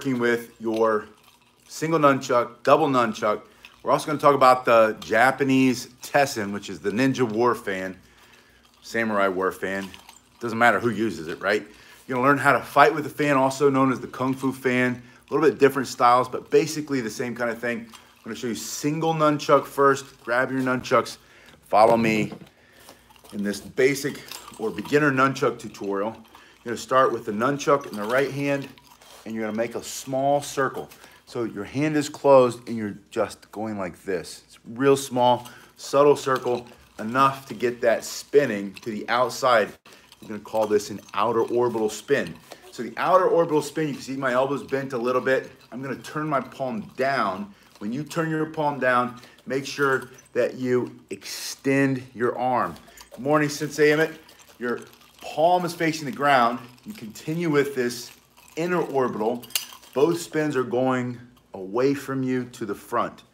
working with your single nunchuck, double nunchuck. We're also gonna talk about the Japanese Tessen, which is the Ninja War fan, Samurai War fan. Doesn't matter who uses it, right? You're gonna learn how to fight with the fan, also known as the Kung Fu fan. A little bit different styles, but basically the same kind of thing. I'm gonna show you single nunchuck first. Grab your nunchucks, follow me in this basic or beginner nunchuck tutorial. You're gonna start with the nunchuck in the right hand and you're gonna make a small circle. So your hand is closed and you're just going like this. It's real small, subtle circle, enough to get that spinning to the outside. We're gonna call this an outer orbital spin. So the outer orbital spin, you can see my elbows bent a little bit. I'm gonna turn my palm down. When you turn your palm down, make sure that you extend your arm. Good morning, Sensei Emmett. Your palm is facing the ground. You continue with this inner orbital. Both spins are going away from you to the front.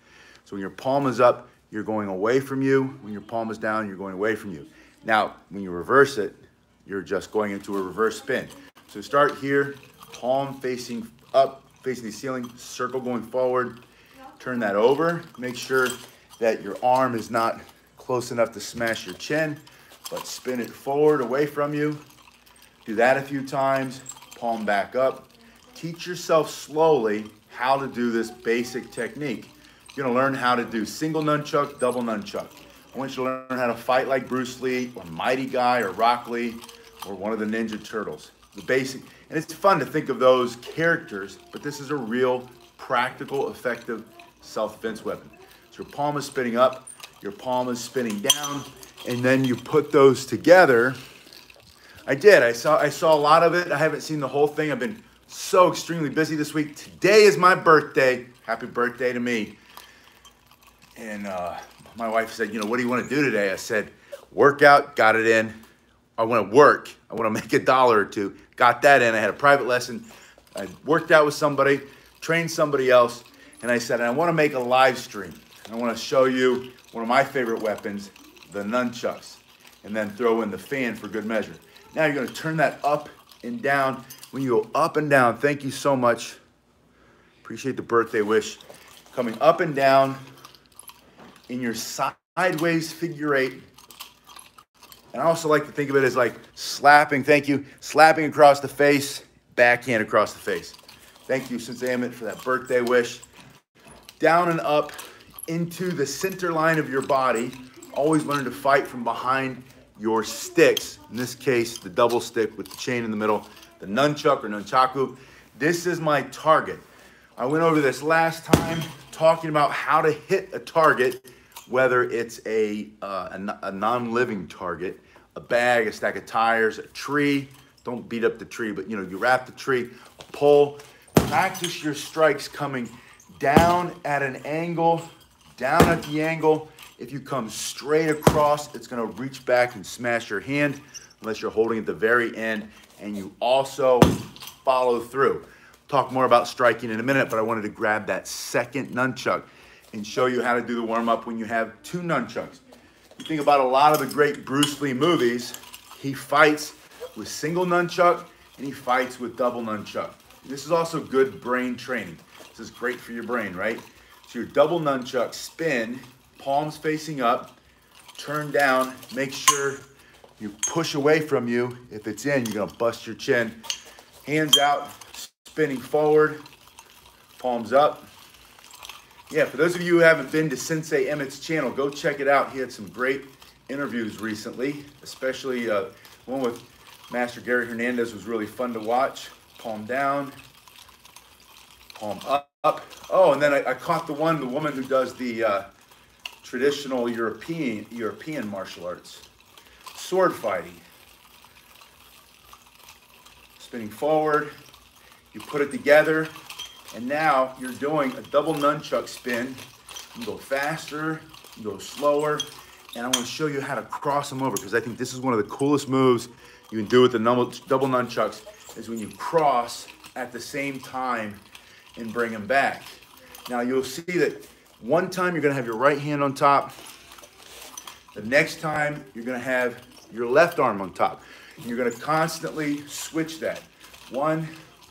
So when your palm is up, you're going away from you. When your palm is down, you're going away from you. Now, when you reverse it, you're just going into a reverse spin. So start here, palm facing up, facing the ceiling, circle going forward. Turn that over. Make sure that your arm is not close enough to smash your chin, but spin it forward away from you. Do that a few times, palm back up. Teach yourself slowly how to do this basic technique. You're gonna learn how to do single nunchuck, double nunchuck. I want you to learn how to fight like Bruce Lee or Mighty Guy or Rock Lee or one of the Ninja Turtles. The basic, and it's fun to think of those characters, but this is a real practical, effective self-defense weapon. So your palm is spinning up, your palm is spinning down, and then you put those together. I did. I saw I saw a lot of it. I haven't seen the whole thing. I've been so extremely busy this week. Today is my birthday. Happy birthday to me. And uh, my wife said, you know, what do you want to do today? I said, workout, got it in. I want to work. I want to make a dollar or two. Got that in. I had a private lesson. I worked out with somebody, trained somebody else, and I said, I want to make a live stream. I want to show you one of my favorite weapons, the nunchucks, and then throw in the fan for good measure. Now you're to turn that up and down. When you go up and down, thank you so much. Appreciate the birthday wish. Coming up and down in your sideways figure eight. And I also like to think of it as like slapping, thank you, slapping across the face, backhand across the face. Thank you, Sensei Emmett, for that birthday wish. Down and up into the center line of your body. Always learn to fight from behind your sticks. In this case, the double stick with the chain in the middle, the nunchuck or nunchaku. This is my target. I went over this last time talking about how to hit a target, whether it's a, uh, a, non-living target, a bag, a stack of tires, a tree. Don't beat up the tree, but you know, you wrap the tree, a pole. Practice your strikes coming down at an angle, down at the angle. If you come straight across, it's gonna reach back and smash your hand unless you're holding at the very end and you also follow through. Talk more about striking in a minute, but I wanted to grab that second nunchuck and show you how to do the warm up when you have two nunchucks. You think about a lot of the great Bruce Lee movies, he fights with single nunchuck and he fights with double nunchuck. This is also good brain training. This is great for your brain, right? So your double nunchuck spin, palms facing up, turn down, make sure you push away from you. If it's in, you're gonna bust your chin. Hands out, spinning forward, palms up. Yeah, for those of you who haven't been to Sensei Emmett's channel, go check it out. He had some great interviews recently, especially uh, one with Master Gary Hernandez was really fun to watch. Palm down, palm up. Oh, and then I, I caught the one, the woman who does the uh, traditional European European martial arts, sword fighting. Spinning forward, you put it together, and now you're doing a double nunchuck spin. You go faster, you go slower, and I'm gonna show you how to cross them over because I think this is one of the coolest moves you can do with the double nunchucks is when you cross at the same time and bring them back. Now you'll see that one time you're gonna have your right hand on top. The next time you're gonna have your left arm on top. You're gonna constantly switch that. One,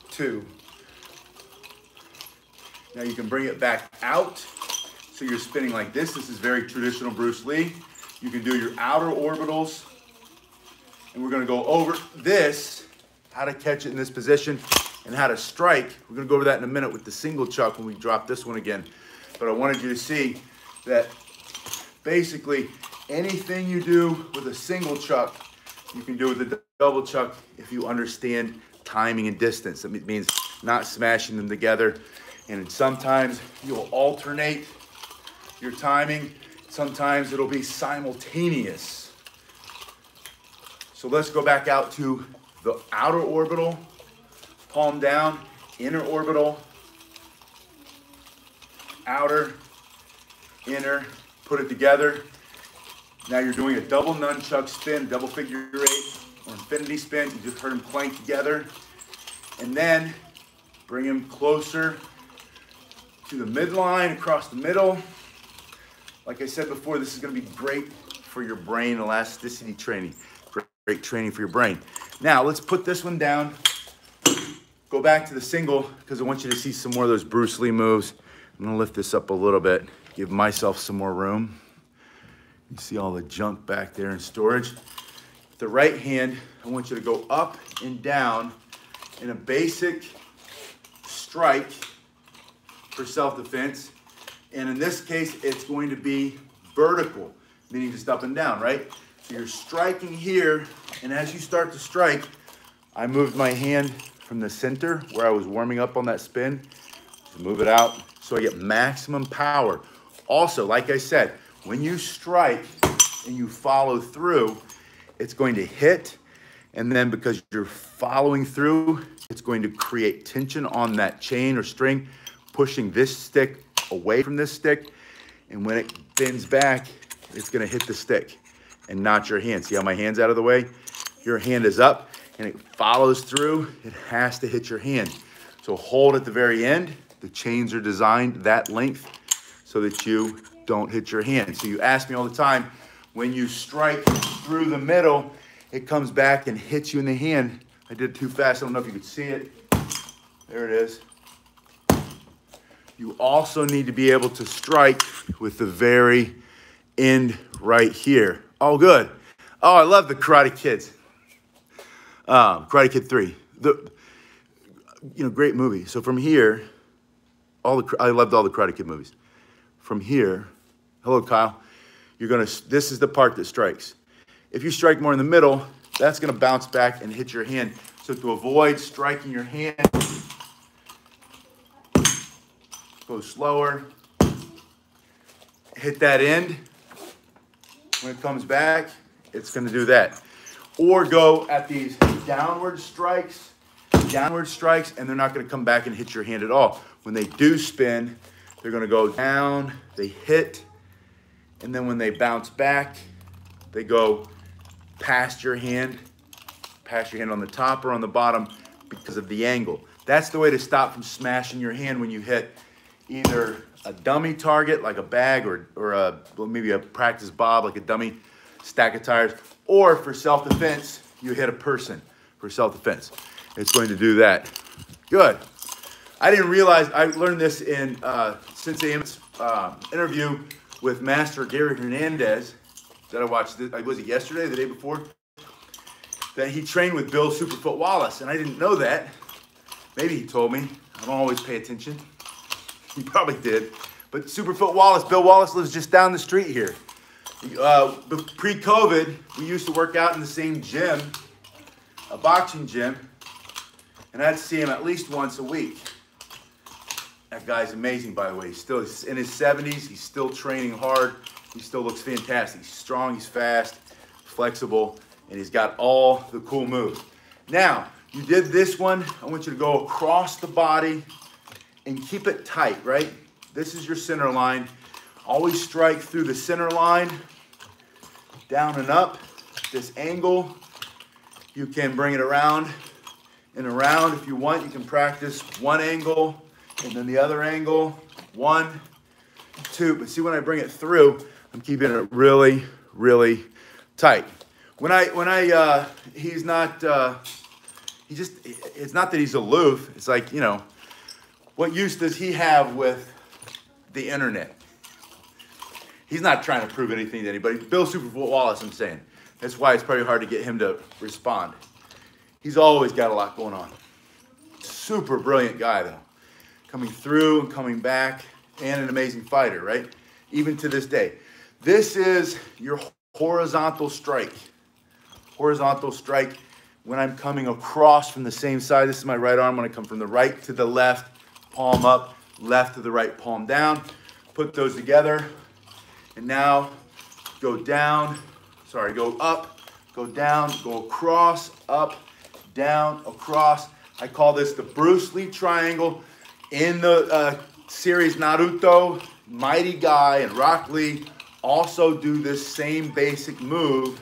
two, Now you can bring it back out. So you're spinning like this. This is very traditional Bruce Lee. You can do your outer orbitals. And we're gonna go over this, how to catch it in this position and how to strike. We're gonna go over that in a minute with the single chuck when we drop this one again. But I wanted you to see that basically anything you do with a single chuck, you can do with a double chuck if you understand timing and distance. That means not smashing them together. And sometimes you'll alternate your timing. Sometimes it'll be simultaneous. So let's go back out to the outer orbital, palm down, inner orbital, outer, inner, put it together. Now you're doing a double nunchuck spin, double figure eight, or infinity spin. You just heard them clank together. And then bring them closer to the midline, across the middle. Like I said before, this is gonna be great for your brain elasticity training. Great, great training for your brain. Now, let's put this one down. Go back to the single, because I want you to see some more of those Bruce Lee moves. I'm gonna lift this up a little bit, give myself some more room. You see all the junk back there in storage. The right hand, I want you to go up and down in a basic strike for self-defense. And in this case, it's going to be vertical, meaning just up and down, right? So you're striking here, and as you start to strike, I moved my hand from the center where I was warming up on that spin, to move it out so I get maximum power. Also, like I said, when you strike and you follow through, it's going to hit. And then because you're following through, it's going to create tension on that chain or string, pushing this stick away from this stick. And when it bends back, it's gonna hit the stick and not your hand. See how my hand's out of the way? Your hand is up and it follows through. It has to hit your hand. So hold at the very end. The chains are designed that length so that you don't hit your hand. So you ask me all the time, when you strike through the middle, it comes back and hits you in the hand. I did it too fast. I don't know if you could see it. There it is. You also need to be able to strike with the very end right here. Oh, good. Oh, I love the Karate Kids. Um, Karate Kid 3. The, you know, great movie. So from here, all the I loved all the Karate Kid movies. From here, Hello, Kyle. You're gonna, this is the part that strikes. If you strike more in the middle, that's gonna bounce back and hit your hand. So to avoid striking your hand, go slower, hit that end. When it comes back, it's gonna do that. Or go at these downward strikes, downward strikes, and they're not gonna come back and hit your hand at all. When they do spin, they're gonna go down, they hit, and then when they bounce back, they go past your hand, past your hand on the top or on the bottom because of the angle. That's the way to stop from smashing your hand when you hit either a dummy target like a bag or, or a, well, maybe a practice bob like a dummy stack of tires, or for self-defense, you hit a person for self-defense. It's going to do that. Good. I didn't realize, I learned this in uh, Sensei Emmett's uh, interview with Master Gary Hernandez that I watched, was it yesterday, the day before? That he trained with Bill Superfoot Wallace, and I didn't know that. Maybe he told me. I don't always pay attention. He probably did. But Superfoot Wallace, Bill Wallace lives just down the street here. Uh, Pre-COVID, we used to work out in the same gym, a boxing gym, and I'd see him at least once a week. That guy's amazing, by the way. He's still in his 70s. He's still training hard. He still looks fantastic. He's strong, he's fast, flexible, and he's got all the cool moves. Now, you did this one. I want you to go across the body and keep it tight, right? This is your center line. Always strike through the center line, down and up, this angle. You can bring it around and around if you want. You can practice one angle and then the other angle, one, two. But see when I bring it through, I'm keeping it really, really tight. When I, when I, uh, he's not, uh, he just, it's not that he's aloof. It's like, you know, what use does he have with the internet? He's not trying to prove anything to anybody. Bill Super Wallace, I'm saying. That's why it's probably hard to get him to respond. He's always got a lot going on. Super brilliant guy, though. Coming through and coming back, and an amazing fighter, right? Even to this day. This is your horizontal strike. Horizontal strike when I'm coming across from the same side. This is my right arm when I come from the right to the left, palm up, left to the right, palm down. Put those together. And now go down, sorry, go up, go down, go across, up, down, across. I call this the Bruce Lee triangle. In the uh, series Naruto, Mighty Guy and Rock Lee also do this same basic move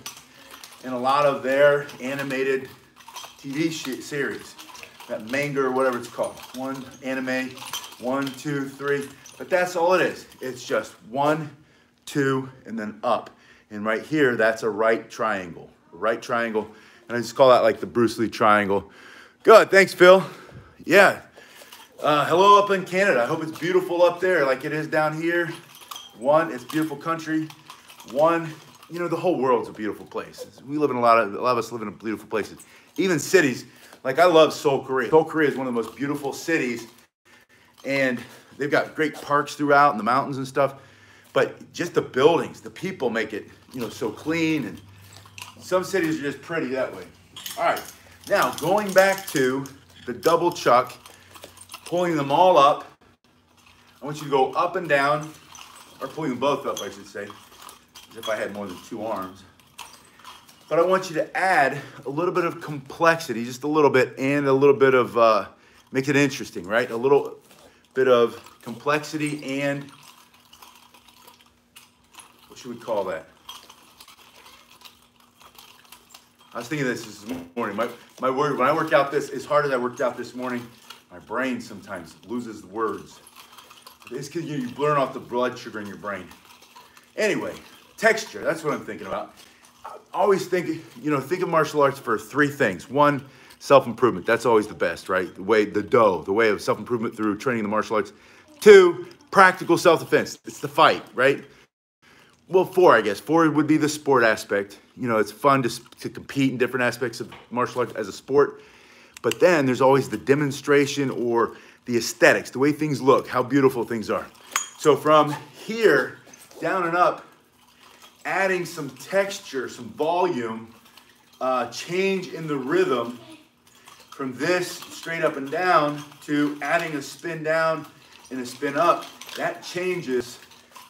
in a lot of their animated TV series. That manga or whatever it's called. One anime, one, two, three. But that's all it is. It's just one, two, and then up. And right here, that's a right triangle. right triangle. And I just call that like the Bruce Lee triangle. Good, thanks, Phil. Yeah. Uh, hello up in Canada. I hope it's beautiful up there like it is down here. One, it's beautiful country. One, you know, the whole world's a beautiful place. We live in a lot of, a lot of us live in beautiful places. Even cities, like I love Seoul, Korea. Seoul, Korea is one of the most beautiful cities. And they've got great parks throughout and the mountains and stuff. But just the buildings, the people make it, you know, so clean. And some cities are just pretty that way. All right, now going back to the double chuck, pulling them all up. I want you to go up and down, or pulling them both up, I should say, as if I had more than two arms. But I want you to add a little bit of complexity, just a little bit, and a little bit of, uh, make it interesting, right? A little bit of complexity and what should we call that? I was thinking this this morning. My, my word, when I work out this, as hard as I worked out this morning, my brain sometimes loses the words. It's because you, you burn off the blood sugar in your brain. Anyway, texture, that's what I'm thinking about. I always think, you know, think of martial arts for three things. One, self-improvement. That's always the best, right? The way, the dough, the way of self-improvement through training the martial arts. Two, practical self-defense. It's the fight, right? well, four, I guess. Four would be the sport aspect. You know, it's fun to, to compete in different aspects of martial arts as a sport. But then there's always the demonstration or the aesthetics, the way things look, how beautiful things are. So from here down and up, adding some texture, some volume, uh, change in the rhythm from this straight up and down to adding a spin down and a spin up, that changes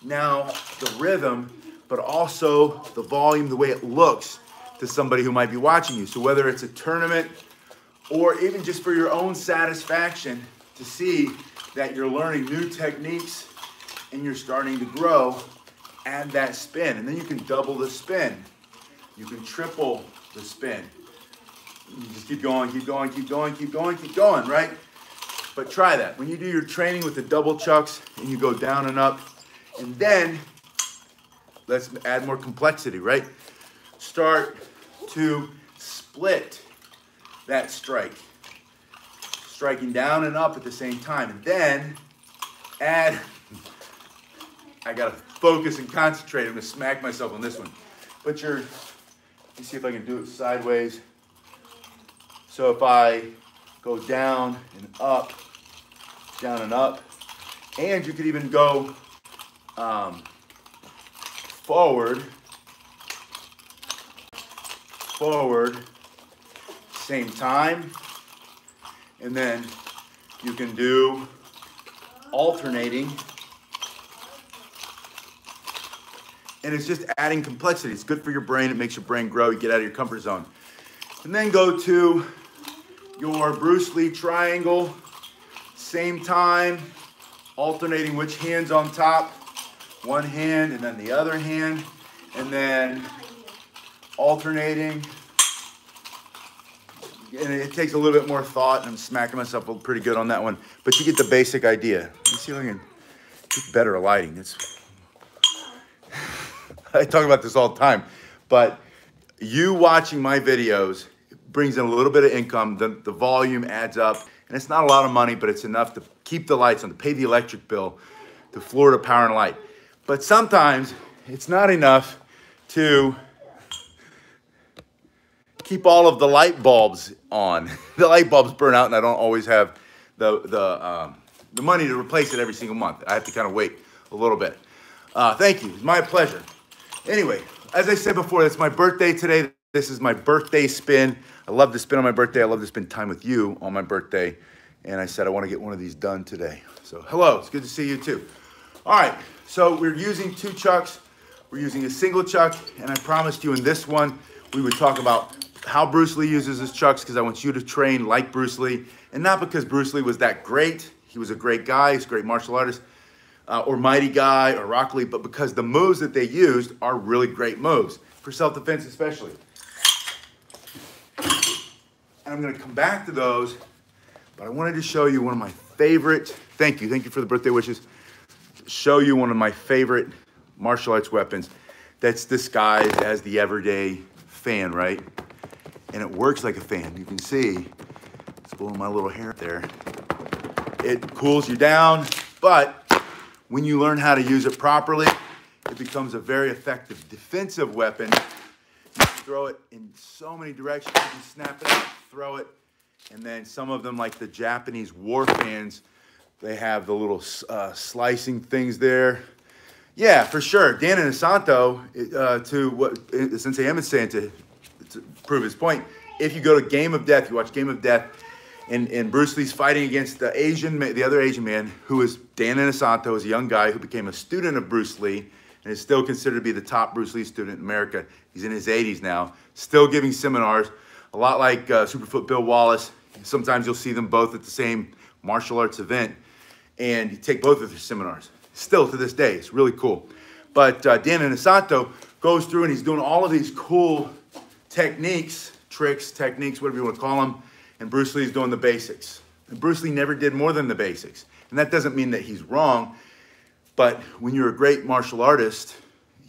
now the rhythm, but also the volume, the way it looks to somebody who might be watching you. So whether it's a tournament or even just for your own satisfaction to see that you're learning new techniques and you're starting to grow, add that spin. And then you can double the spin. You can triple the spin. You just keep going, keep going, keep going, keep going, keep going, right? But try that. When you do your training with the double chucks and you go down and up, and then let's add more complexity, right? Start to split that strike. Striking down and up at the same time. And then add, I gotta focus and concentrate. I'm gonna smack myself on this one. But you're, let me see if I can do it sideways. So if I go down and up, down and up, and you could even go um, forward, forward, same time, and then you can do alternating. And it's just adding complexity. It's good for your brain. It makes your brain grow. You get out of your comfort zone. And then go to your Bruce Lee triangle. Same time, alternating which hand's on top one hand and then the other hand, and then alternating. And it takes a little bit more thought, and I'm smacking myself pretty good on that one. But you get the basic idea. Let me see if I can get better lighting. It's I talk about this all the time, but you watching my videos brings in a little bit of income. The, the volume adds up, and it's not a lot of money, but it's enough to keep the lights on, to pay the electric bill, to Florida Power and Light. But sometimes it's not enough to keep all of the light bulbs on. the light bulbs burn out, and I don't always have the the um, the money to replace it every single month. I have to kind of wait a little bit. Uh, thank you. It's my pleasure. Anyway, as I said before, it's my birthday today. This is my birthday spin. I love to spin on my birthday. I love to spend time with you on my birthday. And I said I want to get one of these done today. So hello, it's good to see you too. All right, so we're using two chucks. We're using a single chuck, and I promised you in this one, we would talk about how Bruce Lee uses his chucks because I want you to train like Bruce Lee. And not because Bruce Lee was that great. He was a great guy, he's a great martial artist, uh, or mighty guy, or Rock Lee, but because the moves that they used are really great moves, for self-defense especially. And I'm gonna come back to those, but I wanted to show you one of my favorite, thank you, thank you for the birthday wishes, show you one of my favorite martial arts weapons that's disguised as the everyday fan, right? And it works like a fan. You can see, it's blowing my little hair there. It cools you down, but when you learn how to use it properly, it becomes a very effective defensive weapon. You throw it in so many directions. You can snap it throw it, and then some of them, like the Japanese war fans, they have the little uh, slicing things there. Yeah, for sure. Dan Inosanto, uh, to what Sensei Emmett's saying to prove his point, if you go to Game of Death, you watch Game of Death, and, and Bruce Lee's fighting against the Asian, the other Asian man, who is Dan Inosanto, is a young guy who became a student of Bruce Lee and is still considered to be the top Bruce Lee student in America. He's in his 80s now, still giving seminars, a lot like uh, Superfoot Bill Wallace. Sometimes you'll see them both at the same martial arts event, and you take both of their seminars. Still to this day, it's really cool. But uh, Dan Inosanto goes through and he's doing all of these cool techniques, tricks, techniques, whatever you want to call them and Bruce Lee's doing the basics. And Bruce Lee never did more than the basics. And that doesn't mean that he's wrong, but when you're a great martial artist,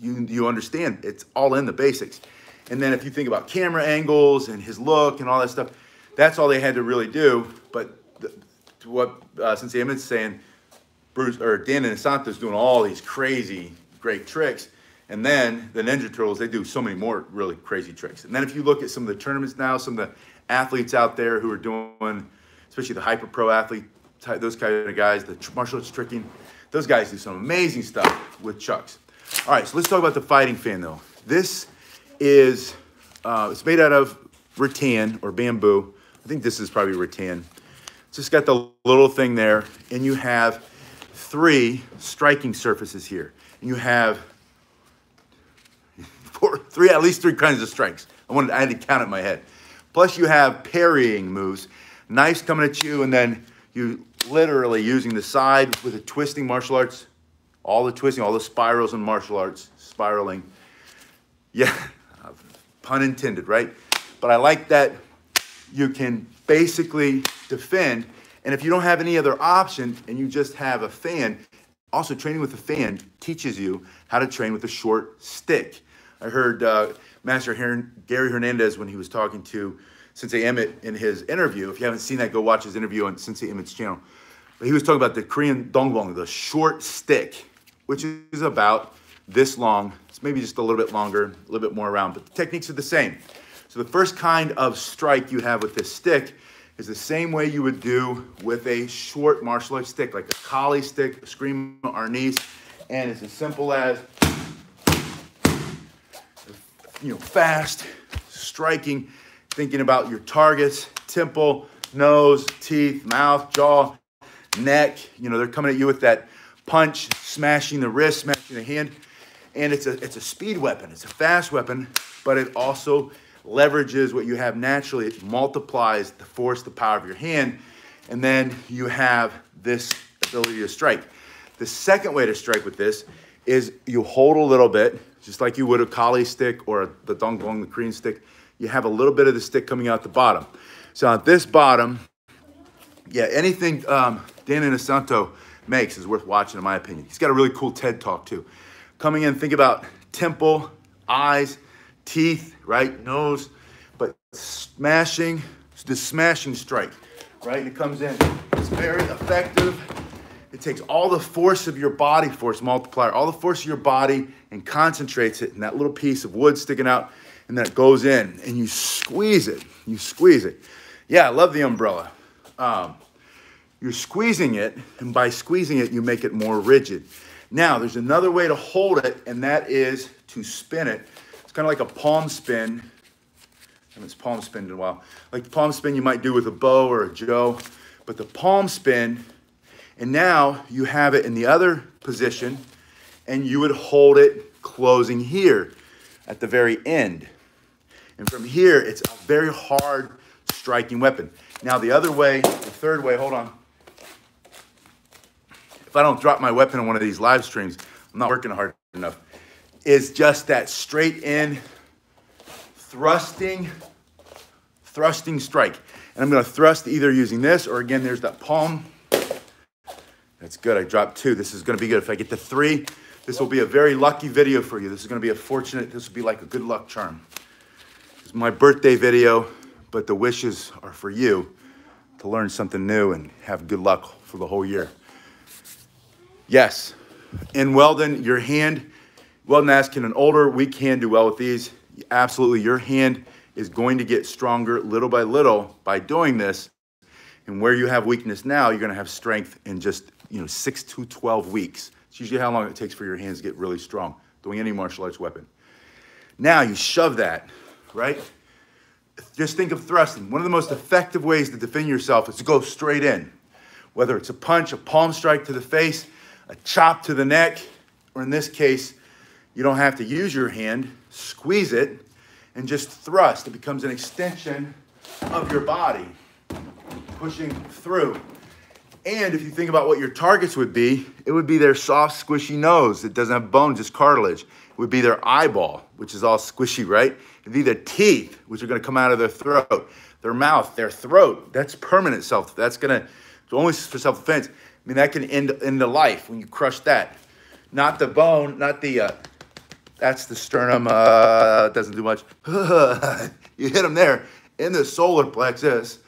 you, you understand it's all in the basics. And then if you think about camera angles and his look and all that stuff, that's all they had to really do. But the, what uh, Sensei Emmett's saying, Bruce or Dan Inosanto's doing all these crazy, great tricks. And then the Ninja Turtles, they do so many more really crazy tricks. And then if you look at some of the tournaments now, some of the athletes out there who are doing, especially the hyper pro athlete, type, those kind of guys, the martial arts tricking, those guys do some amazing stuff with chucks. All right, so let's talk about the fighting fan though. This is, uh, it's made out of rattan or bamboo. I think this is probably rattan. It's just got the little thing there, and you have three striking surfaces here. And you have four, three, at least three kinds of strikes. I wanted, I had to count it in my head. Plus you have parrying moves, knives coming at you, and then you literally using the side with the twisting martial arts, all the twisting, all the spirals in martial arts, spiraling. Yeah, pun intended, right? But I like that you can basically defend, and if you don't have any other option and you just have a fan, also training with a fan teaches you how to train with a short stick. I heard uh, Master Gary Hernandez when he was talking to Sensei Emmett in his interview. If you haven't seen that, go watch his interview on Sensei Emmett's channel. But he was talking about the Korean danbong, the short stick, which is about this long. It's maybe just a little bit longer, a little bit more around, but the techniques are the same. So the first kind of strike you have with this stick is the same way you would do with a short martial arts stick, like a Kali stick, a Eskrima arnis, and it's as simple as you know, fast, striking, thinking about your targets, temple, nose, teeth, mouth, jaw, neck. You know, they're coming at you with that punch, smashing the wrist, smashing the hand. And it's a, it's a speed weapon. It's a fast weapon, but it also leverages what you have naturally. It multiplies the force, the power of your hand. And then you have this ability to strike. The second way to strike with this is you hold a little bit, just like you would a Kali stick or the danbong, the Korean stick. You have a little bit of the stick coming out the bottom. So at this bottom, yeah, anything um, Dan Inosanto makes is worth watching, in my opinion. He's got a really cool TED talk too. Coming in, think about temple, eyes, teeth, right, nose, but smashing, the smashing strike, right? And it comes in. It's very effective it takes all the force of your body force multiplier, all the force of your body, and concentrates it in that little piece of wood sticking out, and then it goes in, and you squeeze it. You squeeze it. Yeah, I love the umbrella. Um, you're squeezing it, and by squeezing it, you make it more rigid. Now, there's another way to hold it, and that is to spin it. It's kind of like a palm spin. I haven't palm spinned in a while. Like the palm spin you might do with a bo or a jo, but the palm spin and now you have it in the other position and you would hold it closing here at the very end. And from here, it's a very hard striking weapon. Now the other way, the third way, hold on. If I don't drop my weapon in one of these live streams, I'm not working hard enough, is just that straight in thrusting, thrusting strike. And I'm gonna thrust either using this or again, there's that palm that's good. I dropped two. This is going to be good. If I get to three, this will be a very lucky video for you. This is going to be a fortunate, this will be like a good luck charm. It's my birthday video, but the wishes are for you to learn something new and have good luck for the whole year. Yes, in Weldon, your hand, Weldon Askin, an older, weak hand do well with these. Absolutely, your hand is going to get stronger little by little by doing this. And where you have weakness now, you're going to have strength in just you know, six to 12 weeks. It's usually how long it takes for your hands to get really strong doing any martial arts weapon. Now you shove that, right? Just think of thrusting. One of the most effective ways to defend yourself is to go straight in. Whether it's a punch, a palm strike to the face, a chop to the neck, or in this case, you don't have to use your hand, squeeze it, and just thrust. It becomes an extension of your body, pushing through. And if you think about what your targets would be, it would be their soft, squishy nose. It doesn't have bone, just cartilage. It would be their eyeball, which is all squishy, right? It'd be their teeth, which are gonna come out of their throat, their mouth, their throat. That's permanent self. That's gonna, it's only for self-defense. I mean, that can end, end the life when you crush that. Not the bone, not the, uh, that's the sternum, uh, doesn't do much. you hit them there in the solar plexus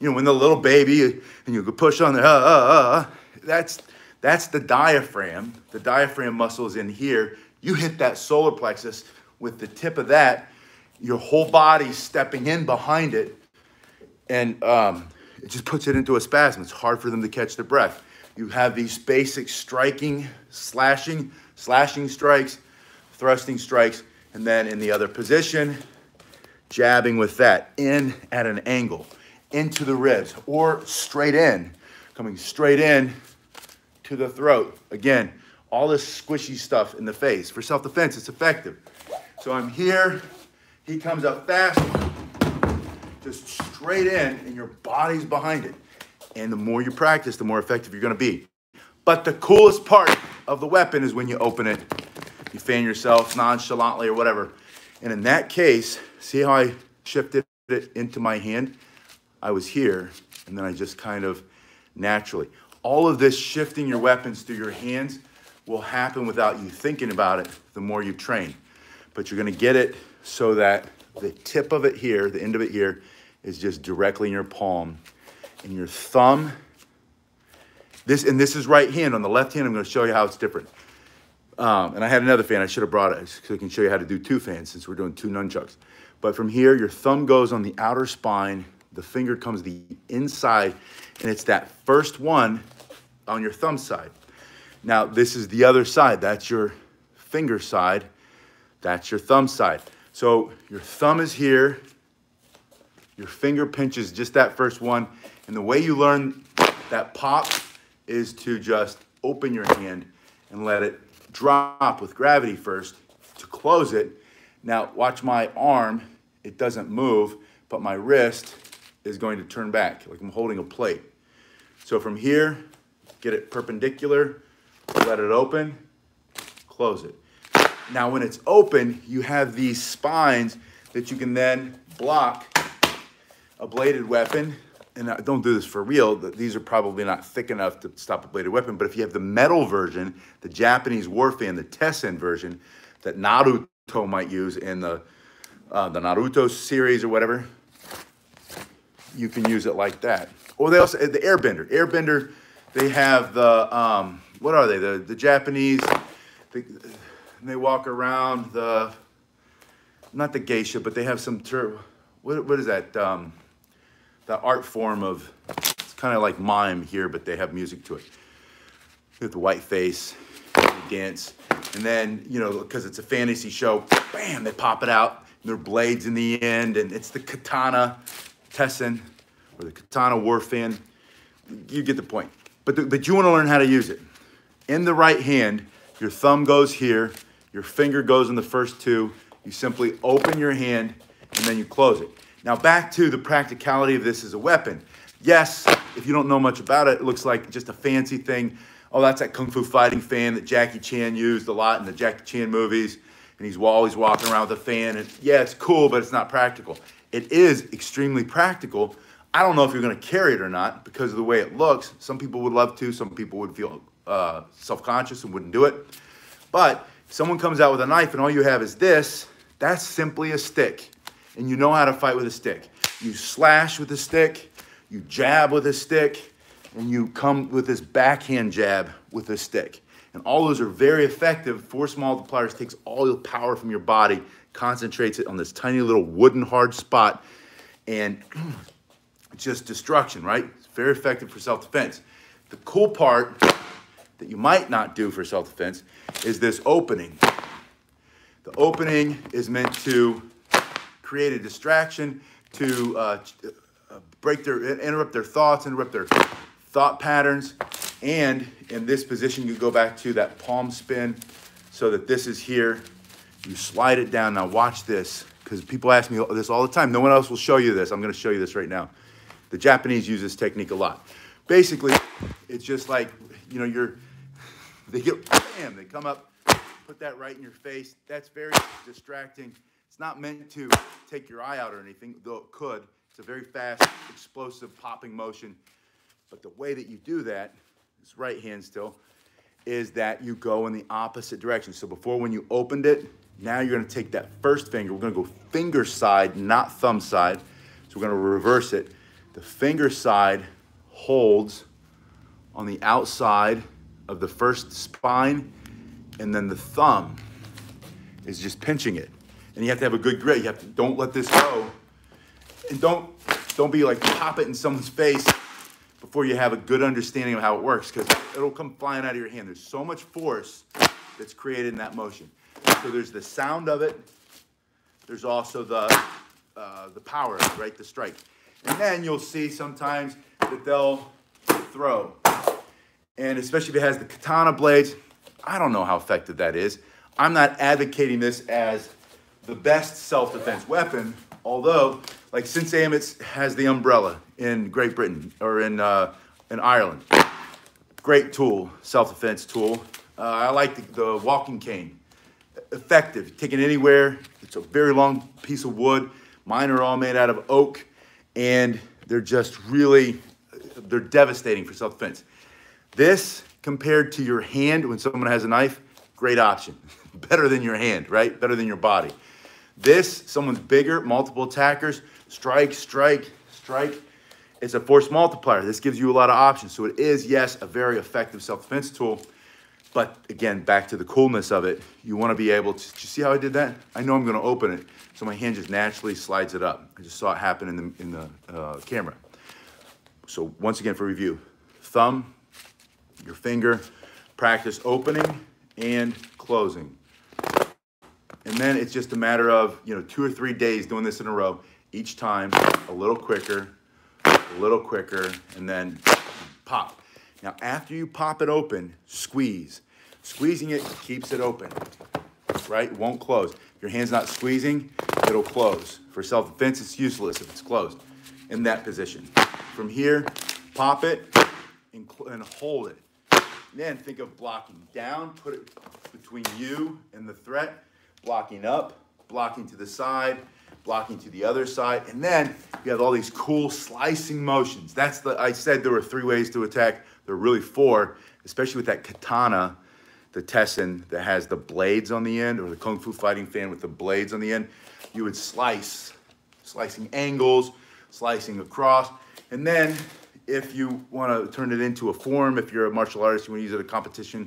you know, when the little baby and you could push on the uh, uh, uh, that's, that's the diaphragm. The diaphragm muscle is in here. You hit that solar plexus with the tip of that, your whole body stepping in behind it, and um, it just puts it into a spasm. It's hard for them to catch their breath. You have these basic striking, slashing, slashing strikes, thrusting strikes, and then in the other position, jabbing with that in at an angle into the ribs or straight in, coming straight in to the throat. Again, all this squishy stuff in the face. For self-defense, it's effective. So I'm here, he comes up fast, just straight in, and your body's behind it. And the more you practice, the more effective you're gonna be. But the coolest part of the weapon is when you open it, you fan yourself nonchalantly or whatever. And in that case, see how I shifted it into my hand? I was here, and then I just kind of naturally. All of this shifting your weapons through your hands will happen without you thinking about it the more you train. But you're gonna get it so that the tip of it here, the end of it here, is just directly in your palm. And your thumb, this and this is right hand. On the left hand, I'm gonna show you how it's different. Um, and I had another fan, I should have brought it so I can show you how to do two fans since we're doing two nunchucks. But from here, your thumb goes on the outer spine the finger comes the inside, and it's that first one on your thumb side. Now, this is the other side. That's your finger side. That's your thumb side. So your thumb is here. Your finger pinches just that first one. And the way you learn that pop is to just open your hand and let it drop with gravity first to close it. Now, watch my arm. It doesn't move, but my wrist is going to turn back, like I'm holding a plate. So from here, get it perpendicular, let it open, close it. Now when it's open, you have these spines that you can then block a bladed weapon. And don't do this for real, these are probably not thick enough to stop a bladed weapon, but if you have the metal version, the Japanese war fan, the Tessen version, that Naruto might use in the, uh, the Naruto series or whatever, you can use it like that. Or they also, the airbender. Airbender they have the, um, what are they? The, the Japanese, they, they walk around the, not the geisha, but they have some, ter- what, what is that? Um, the art form of, it's kind of like mime here, but they have music to it. With the white face, dance. And then, you know, because it's a fantasy show, bam, they pop it out. Their blades in the end, and it's the katana Tessen, or the katana war fan. You get the point. But, the, but you want to learn how to use it. In the right hand, your thumb goes here, your finger goes in the first two. You simply open your hand and then you close it. Now back to the practicality of this as a weapon. Yes, if you don't know much about it, it looks like just a fancy thing. Oh, that's that kung fu fighting fan that Jackie Chan used a lot in the Jackie Chan movies. And he's always walking around with a fan. And yeah, it's cool, but it's not practical. It is extremely practical I don't know if you're going to carry it or not because of the way it looks. Some people would love to. Some people would feel uh, self-conscious and wouldn't do it. But if someone comes out with a knife and all you have is this, that's simply a stick. And you know how to fight with a stick. You slash with a stick, you jab with a stick, and you come with this backhand jab with a stick. And all those are very effective. Force multipliers takes all the power from your body, concentrates it on this tiny little wooden hard spot, and just destruction, right? It's very effective for self-defense. The cool part that you might not do for self-defense is this opening. The opening is meant to create a distraction, to uh, uh, break their, interrupt their thoughts, interrupt their thought patterns. And in this position, you go back to that palm spin so that this is here. You slide it down. Now watch this, because people ask me this all the time. No one else will show you this. I'm gonna show you this right now. The Japanese use this technique a lot. Basically, it's just like, you know, you're, they get, bam, they come up, put that right in your face. That's very distracting. It's not meant to take your eye out or anything, though it could. It's a very fast, explosive popping motion. But the way that you do that, right hand still, is that you go in the opposite direction. So before when you opened it, now you're gonna take that first finger, we're gonna go finger side, not thumb side. So we're gonna reverse it. The finger side holds on the outside of the first spine, and then the thumb is just pinching it. And you have to have a good grip. You have to don't let this go. And don't don't be like pop it in someone's face before you have a good understanding of how it works, because it'll come flying out of your hand. There's so much force that's created in that motion. So there's the sound of it. There's also the uh, the power, right? The strike. And then you'll see sometimes that they'll throw. And especially if it has the katana blades, I don't know how effective that is. I'm not advocating this as the best self-defense weapon, although like Sensei Emmett has the umbrella in Great Britain or in, uh, in Ireland. Great tool, self-defense tool. Uh, I like the, the walking cane. Effective, take it anywhere. It's a very long piece of wood. Mine are all made out of oak and they're just really, they're devastating for self-defense. This, compared to your hand when someone has a knife, great option. Better than your hand, right? Better than your body. This, someone's bigger, multiple attackers, strike, strike, strike. It's a force multiplier. This gives you a lot of options. So it is, yes, a very effective self-defense tool. But again, back to the coolness of it, you want to be able to, see how I did that? I know I'm going to open it, so my hand just naturally slides it up. I just saw it happen in the, in the uh, camera. So once again for review, thumb, your finger, practice opening and closing. And then it's just a matter of, you know, two or three days doing this in a row, each time a little quicker, a little quicker, and then pop. Now, after you pop it open, squeeze. Squeezing it keeps it open, right? It won't close. If your hand's not squeezing, it'll close. For self-defense, it's useless if it's closed in that position. From here, pop it and, and hold it. Then think of blocking down, put it between you and the threat, blocking up, blocking to the side, blocking to the other side, and then you have all these cool slicing motions. That's the, I said there were three ways to attack. There are really four, especially with that katana, the Tessen that has the blades on the end, or the Kung Fu Fighting fan with the blades on the end. You would slice, slicing angles, slicing across, and then if you want to turn it into a form, if you're a martial artist, you want to use it at a competition,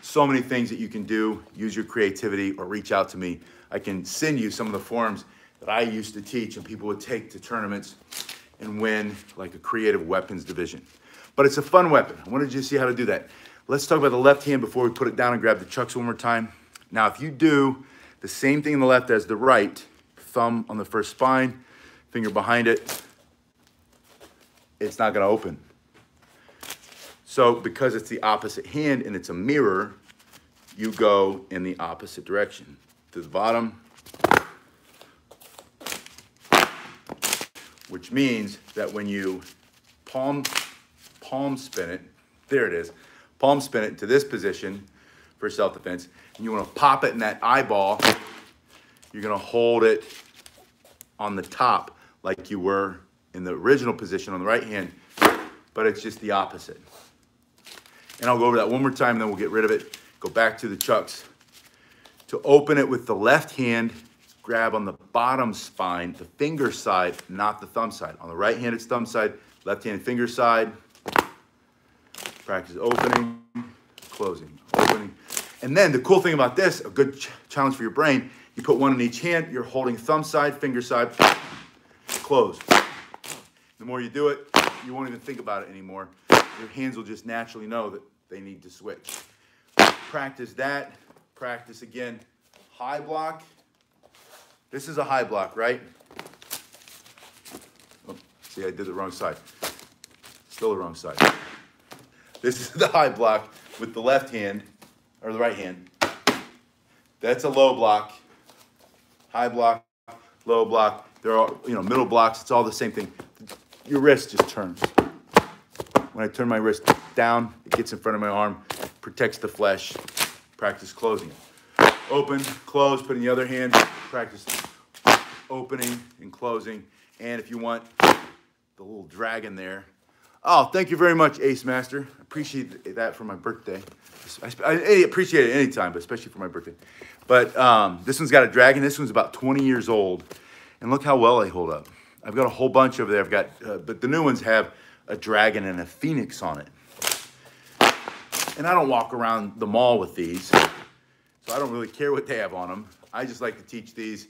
so many things that you can do. Use your creativity or reach out to me. I can send you some of the forms that I used to teach and people would take to tournaments and win like a creative weapons division. But it's a fun weapon. I wanted you to see how to do that. Let's talk about the left hand before we put it down and grab the chucks one more time. Now, if you do the same thing in the left as the right, thumb on the first spine, finger behind it, it's not gonna open. So because it's the opposite hand and it's a mirror, you go in the opposite direction. To the bottom, which means that when you palm, palm spin it, there it is, palm spin it to this position for self-defense, and you wanna pop it in that eyeball, you're gonna hold it on the top like you were in the original position on the right hand, but it's just the opposite. And I'll go over that one more time, and then we'll get rid of it. Go back to the chucks. To open it with the left hand, grab on the bottom spine, the finger side, not the thumb side. On the right hand, it's thumb side, left hand, finger side. Practice opening, closing, opening. And then the cool thing about this, a good ch challenge for your brain, you put one in each hand, you're holding thumb side, finger side, close. The more you do it, you won't even think about it anymore. Your hands will just naturally know that they need to switch. Practice that. Practice again. High block. This is a high block, right? Oh, see, I did the wrong side. Still the wrong side. This is the high block with the left hand, or the right hand. That's a low block. High block, low block. They're all, you know, middle blocks. It's all the same thing your wrist just turns. When I turn my wrist down, it gets in front of my arm, protects the flesh. Practice closing it. Open, close, put in the other hand, practice opening and closing. And if you want the little dragon there. Oh, thank you very much, Ace Master. I appreciate that for my birthday. I, appreciate it anytime, but especially for my birthday. But um, this one's got a dragon. This one's about 20 years old. And look how well they hold up. I've got a whole bunch over there. I've got, uh, but the new ones have a dragon and a phoenix on it. And I don't walk around the mall with these, so I don't really care what they have on them. I just like to teach these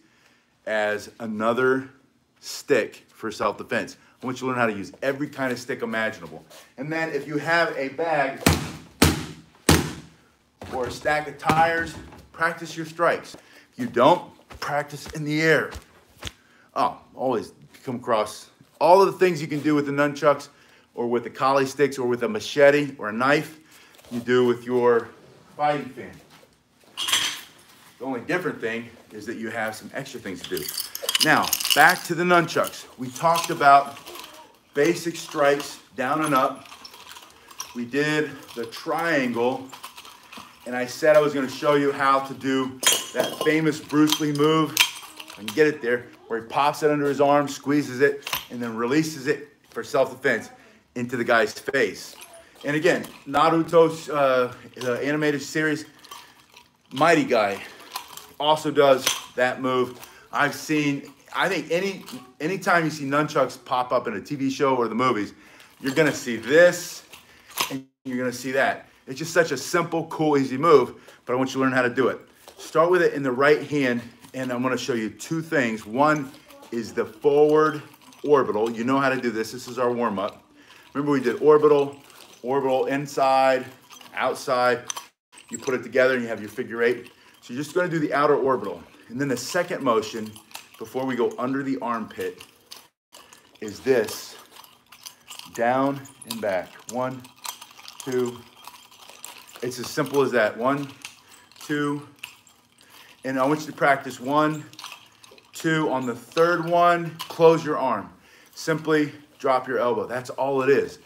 as another stick for self-defense. I want you to learn how to use every kind of stick imaginable. And then if you have a bag or a stack of tires, practice your strikes. If you don't, practice in the air. Oh, always come across all of the things you can do with the nunchucks or with the kali sticks or with a machete or a knife, you do with your fighting fan. The only different thing is that you have some extra things to do. Now, back to the nunchucks. We talked about basic strikes down and up. We did the triangle, and I said I was gonna show you how to do that famous Bruce Lee move. I can get it there where he pops it under his arm, squeezes it, and then releases it for self-defense into the guy's face. And again, Naruto's uh, animated series, Mighty Guy also does that move. I've seen, I think any anytime you see nunchucks pop up in a TV show or the movies, you're gonna see this and you're gonna see that. It's just such a simple, cool, easy move, but I want you to learn how to do it. Start with it in the right hand and I'm gonna show you two things. One is the forward orbital. You know how to do this. This is our warm up. Remember we did orbital, orbital inside, outside. You put it together and you have your figure eight. So you're just gonna do the outer orbital. And then the second motion, before we go under the armpit, is this, down and back. One, two, it's as simple as that. One, two, and I want you to practice one, two. On the third one, close your arm. Simply drop your elbow. That's all it is.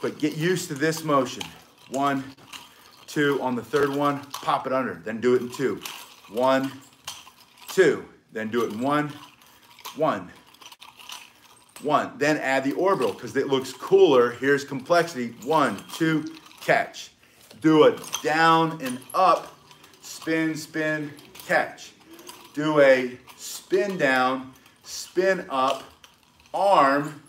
But get used to this motion. One, two. On the third one, pop it under. Then do it in two. One, two. Then do it in one, one, one. Then add the orbital because it looks cooler. Here's complexity. One, two, catch. Do a down and up. Spin, spin, catch. Do a spin down, spin up, arm,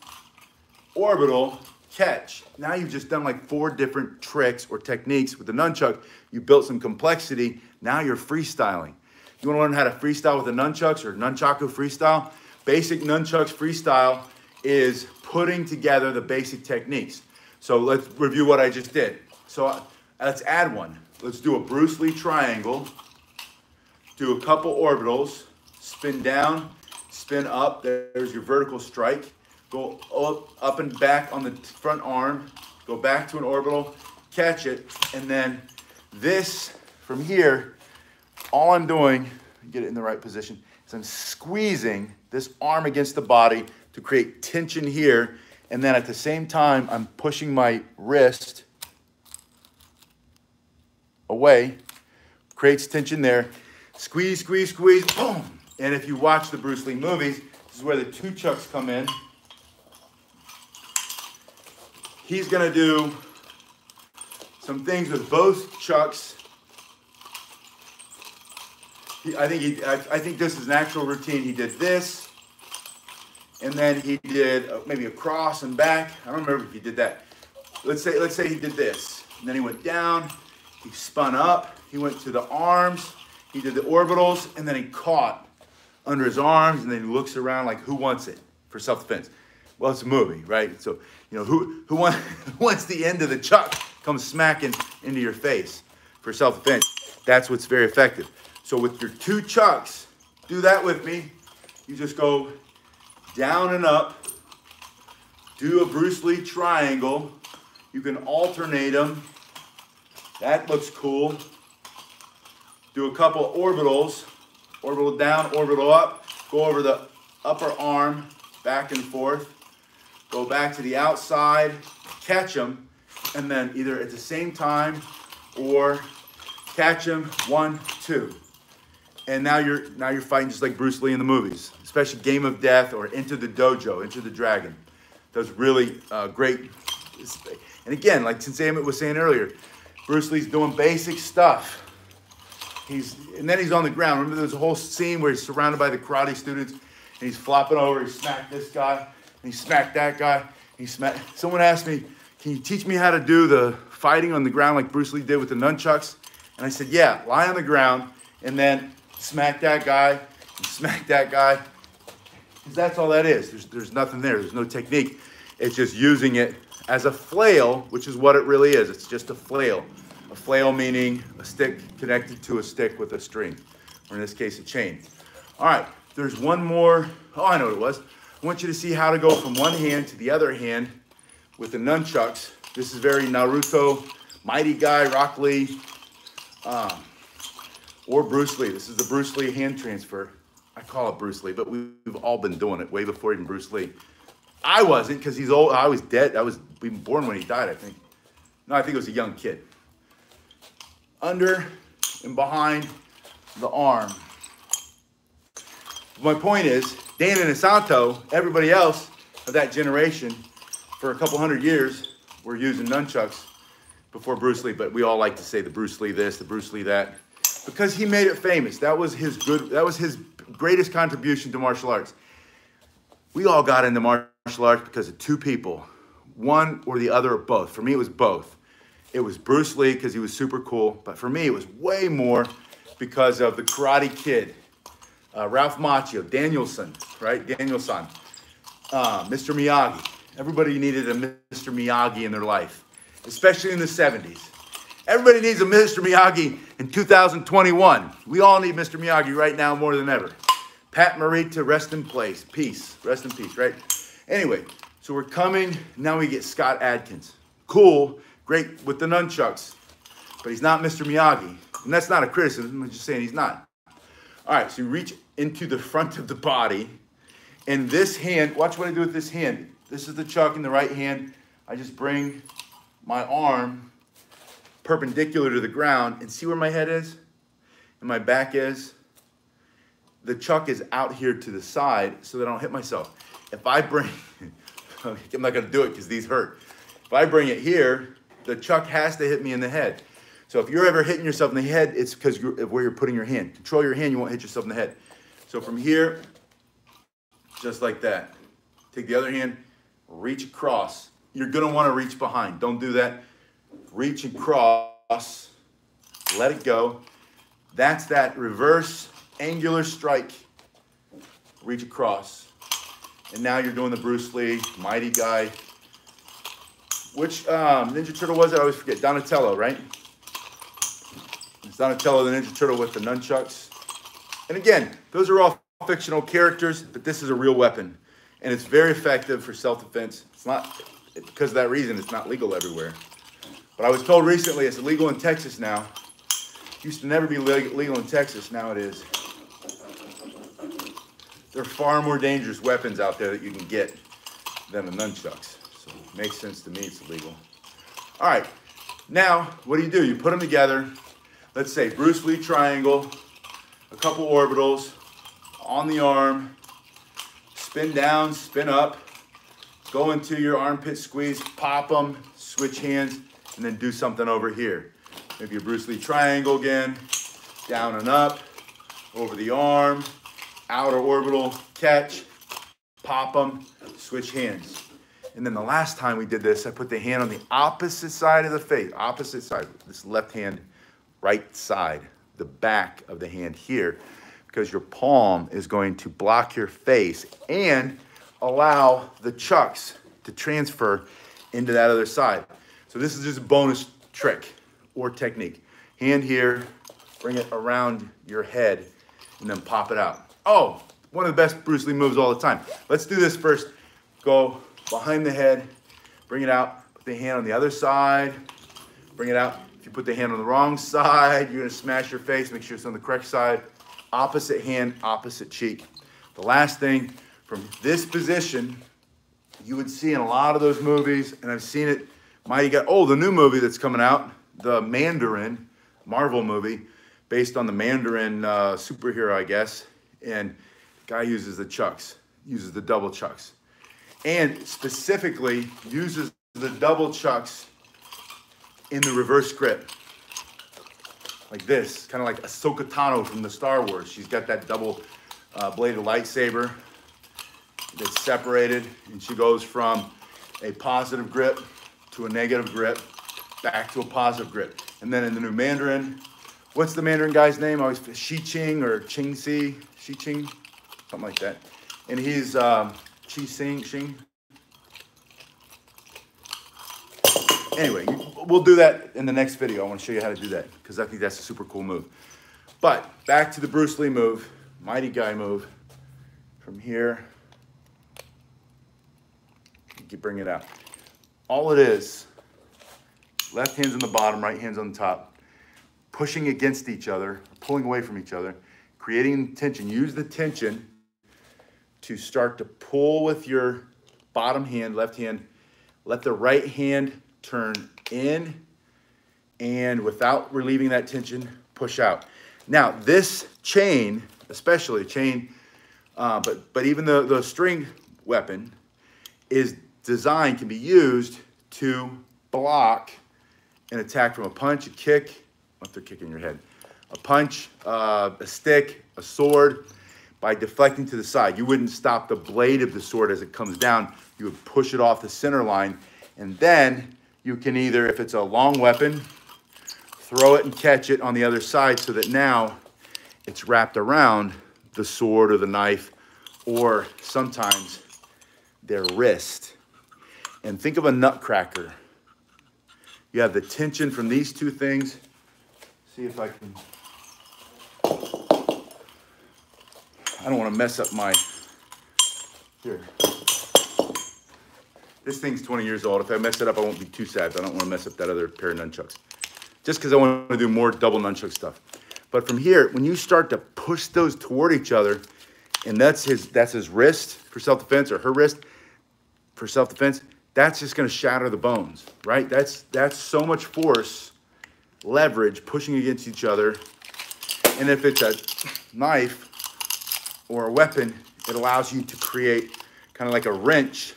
orbital, catch. Now you've just done like four different tricks or techniques with the nunchuck. You built some complexity. Now you're freestyling. You want to learn how to freestyle with the nunchucks or nunchaku freestyle? Basic nunchucks freestyle is putting together the basic techniques. So let's review what I just did. So uh, let's add one. Let's do a Bruce Lee triangle. Do a couple orbitals. Spin down, spin up. There's your vertical strike go up, and back on the front arm, go back to an orbital, catch it, and then this from here, all I'm doing, get it in the right position, is I'm squeezing this arm against the body to create tension here, and then at the same time, I'm pushing my wrist away, creates tension there, squeeze, squeeze, squeeze, boom. And if you watch the Bruce Lee movies, this is where the two chucks come in. He's to do some things with both chucks. He, I think he, I, I, think this is an actual routine. He did this, and then he did uh, maybe a cross and back. I don't remember if he did that. Let's say let's say he did this, and then he went down. He spun up. He went to the arms. He did the orbitals, and then he caught under his arms, and then he looks around like who wants it for self-defense. Well, it's a movie, right? So, you know, who, who, wants, who wants the end of the chuck come smacking into your face for self-defense? That's what's very effective. So with your two chucks, do that with me. You just go down and up, do a Bruce Lee triangle. You can alternate them. That looks cool. Do a couple orbitals, orbital down, orbital up. Go over the upper arm, back and forth go back to the outside, catch them, and then either at the same time or catch them, one, two. And now you're now you're fighting just like Bruce Lee in the movies, especially Game of Death or Enter the Dojo, Enter the Dragon. Those really uh, great. And again, like Sensei Emmett was saying earlier, Bruce Lee's doing basic stuff. He's and then he's on the ground. Remember, there's a whole scene where he's surrounded by the karate students, and he's flopping over. He smacked this guy, he smacked that guy. He smacked. Someone asked me, "Can you teach me how to do the fighting on the ground like Bruce Lee did with the nunchucks?" And I said, "Yeah, lie on the ground and then smack that guy smack that guy." Because that's all that is. There's, there's nothing there. There's no technique. It's just using it as a flail, which is what it really is. It's just a flail. A flail meaning a stick connected to a stick with a string, or in this case, a chain. All right, there's one more. Oh, I know what it was. I want you to see how to go from one hand to the other hand with the nunchucks. This is very Naruto, Mighty Guy, Rock Lee, um, or Bruce Lee. This is the Bruce Lee hand transfer. I call it Bruce Lee, but we've all been doing it way before even Bruce Lee. I wasn't because he's old. I was dead. I was even born when he died, I think. No, I think it was a young kid. Under and behind the arm. My point is, Dan and Inosanto, everybody else of that generation, for a couple hundred years, were using nunchucks before Bruce Lee. But we all like to say the Bruce Lee this, the Bruce Lee that, because he made it famous. That was his good. That was his greatest contribution to martial arts. We all got into martial arts because of two people, one or the other or both. For me, it was both. It was Bruce Lee because he was super cool, but for me, it was way more because of the Karate Kid uh, Ralph Macchio, Daniel-san, right? Daniel-san, uh, Mr. Miyagi. Everybody needed a Mr. Miyagi in their life, especially in the 70s. Everybody needs a Mr. Miyagi in 2021. We all need Mr. Miyagi right now more than ever. Pat Morita, rest in place. Peace. Rest in peace, right? Anyway, so we're coming. Now we get Scott Adkins. Cool, great with the nunchucks, but he's not Mr. Miyagi. And that's not a criticism. I'm just saying he's not. All right, so you reach into the front of the body. And this hand, watch what I do with this hand. This is the chuck in the right hand. I just bring my arm perpendicular to the ground and see where my head is and my back is. The chuck is out here to the side so that I don't hit myself. If I bring, I'm not gonna do it because these hurt. If I bring it here, the chuck has to hit me in the head. So if you're ever hitting yourself in the head, it's because of where you're putting your hand. Control your hand, you won't hit yourself in the head. So from here, just like that. Take the other hand, reach across, you're gonna wanna reach behind. Don't do that. Reach and cross, let it go. That's that reverse angular strike. Reach across. And now you're doing the Bruce Lee, mighty guy. Which um, Ninja Turtle was it? I always forget. Donatello, right? Donatello, the Ninja Turtle with the nunchucks. And again, those are all fictional characters, but this is a real weapon. And it's very effective for self-defense. It's not, because of that reason, it's not legal everywhere. But I was told recently it's illegal in Texas now. Used to never be legal in Texas, now it is. There are far more dangerous weapons out there that you can get than the nunchucks. So it makes sense to me it's illegal. All right, now what do you do? You put them together. Let's say Bruce Lee triangle, a couple orbitals on the arm, spin down, spin up, go into your armpit squeeze, pop them, switch hands, and then do something over here. Maybe a Bruce Lee triangle again, down and up, over the arm, outer orbital catch, pop them, switch hands. And then the last time we did this, I put the hand on the opposite side of the face, opposite side, this left hand, right side, the back of the hand here, because your palm is going to block your face and allow the chucks to transfer into that other side. So this is just a bonus trick or technique. Hand here, bring it around your head, and then pop it out. Oh, one of the best Bruce Lee moves all the time. Let's do this first. Go behind the head, bring it out, put the hand on the other side, bring it out. Put the hand on the wrong side, you're gonna smash your face, make sure it's on the correct side. Opposite hand, opposite cheek. The last thing, from this position, you would see in a lot of those movies, and I've seen it, Mighty got, oh, the new movie that's coming out, the Mandarin, Marvel movie, based on the Mandarin uh, superhero, I guess and guy uses the chucks, uses the double chucks, and specifically uses the double chucks in the reverse grip, like this, kind of like Ahsoka Tano from the Star Wars. She's got that double uh, bladed lightsaber that's separated, and she goes from a positive grip to a negative grip, back to a positive grip. And then in the new Mandarin, what's the Mandarin guy's name? I always Shi Ching or Ching Si. Xi Ching, something like that. And he's um, Chi Sing. Anyway, we'll do that in the next video. I want to show you how to do that because I think that's a super cool move. But back to the Bruce Lee move, mighty guy move. From here, you bring it out. All it is, left hand's on the bottom, right hand's on the top, pushing against each other, pulling away from each other creating tension. Use the tension to start to pull with your bottom hand, left hand. Let the right hand turn in and without relieving that tension, push out. Now, this chain, especially chain, uh, but, but even the, the string weapon is designed, can be used to block an attack from a punch, a kick, what they're kicking your head, a punch, uh, a stick, a sword, by deflecting to the side. You wouldn't stop the blade of the sword as it comes down. You would push it off the center line. And then you can either, if it's a long weapon, throw it and catch it on the other side so that now it's wrapped around the sword or the knife or sometimes their wrist. And think of a nutcracker. You have the tension from these two things. See if I can I don't want to mess up my, here. This thing's 20 years old. If I mess it up, I won't be too sad. I don't want to mess up that other pair of nunchucks. Just because I want to do more double nunchuck stuff. But from here, when you start to push those toward each other, and that's his that's his wrist for self-defense or her wrist for self-defense, that's just going to shatter the bones, right? That's that's so much force, leverage pushing against each other. And if it's a knife, or a weapon, it allows you to create kind of like a wrench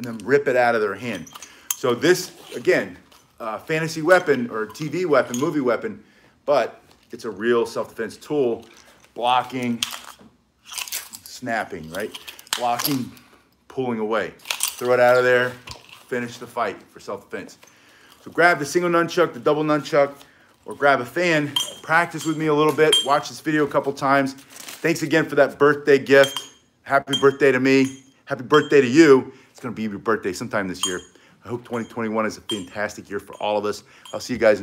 and then rip it out of their hand. So this, again, uh, fantasy weapon or TV weapon, movie weapon, but it's a real self-defense tool, blocking, snapping, right? Blocking, pulling away. Throw it out of there, finish the fight for self-defense. So grab the single nunchuck, the double nunchuck, or grab a fan, practice with me a little bit, watch this video a couple times. Thanks again for that birthday gift. Happy birthday to me. Happy birthday to you. It's gonna be your birthday sometime this year. I hope 2021 is a fantastic year for all of us. I'll see you guys